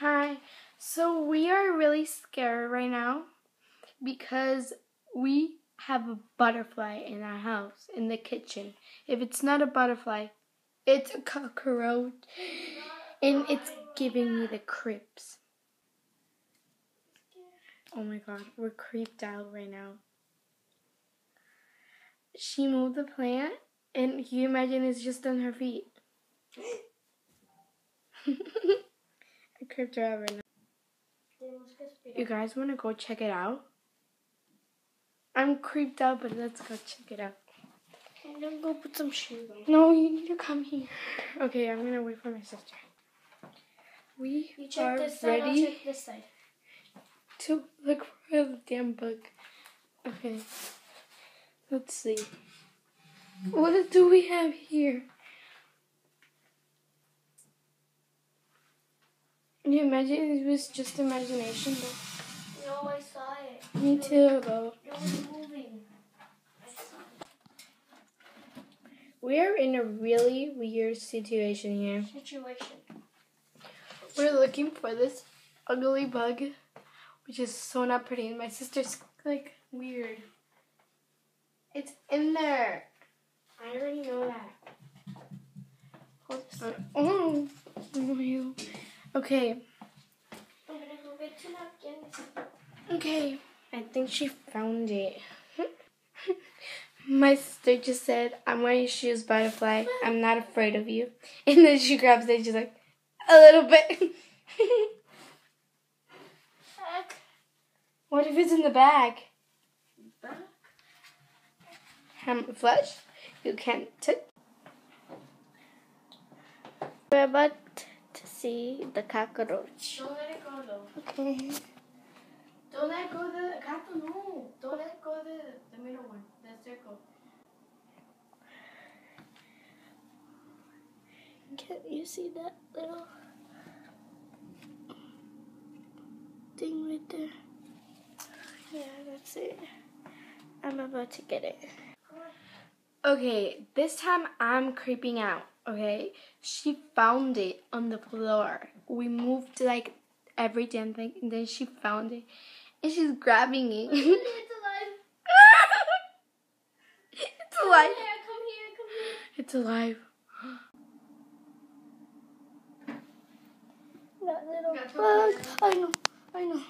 Hi. So we are really scared right now because we have a butterfly in our house in the kitchen. If it's not a butterfly, it's a cockroach and it's giving me the creeps. Oh my god, we're creeped out right now. She moved the plant and you imagine it's just on her feet. I creeped right now. You guys want to go check it out? I'm creeped out, but let's go check it out. I'm gonna go put some shoes on. No, you need to come here. Okay, I'm gonna wait for my sister. We You check are this side, I'll ready check this side. to look for the damn book. Okay, let's see. What do we have here? You imagine it was just imagination? Though? No, I saw it. Me too, though. It was moving. I saw. We're in a really weird situation here. Situation. We're looking for this ugly bug, which is so not pretty. And my sister's like weird. It's in there. I already know that. Hold this. Oh, ew. Okay, I'm gonna go get napkins. okay. I think she found it. My sister just said, I'm wearing shoes, butterfly. I'm not afraid of you. And then she grabs it, she's like, a little bit. What if it's in the bag? Back. Ham flesh? You can't about to see the cockroach. Don't let it go though. Okay. Don't let go the gato, no. Don't let go the, the middle one, the circle. Can't you see that little thing right there? Yeah, that's it. I'm about to get it. Okay, this time I'm creeping out, okay? She found it on the floor. We moved like every damn thing, and then she found it, and she's grabbing it. it's alive. it's come. Here, come here, come here. It's alive. that little bug. I know. I know.